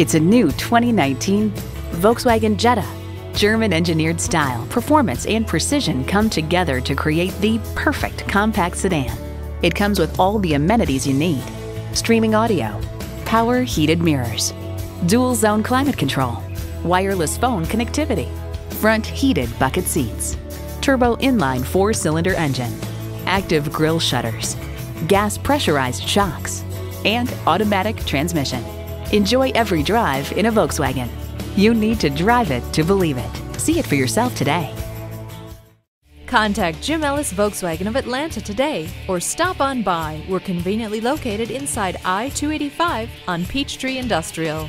It's a new 2019 Volkswagen Jetta. German engineered style, performance, and precision come together to create the perfect compact sedan. It comes with all the amenities you need streaming audio, power heated mirrors, dual zone climate control, wireless phone connectivity, front heated bucket seats, turbo inline four cylinder engine, active grille shutters, gas pressurized shocks, and automatic transmission. Enjoy every drive in a Volkswagen. You need to drive it to believe it. See it for yourself today. Contact Jim Ellis Volkswagen of Atlanta today or stop on by. We're conveniently located inside I 285 on Peachtree Industrial.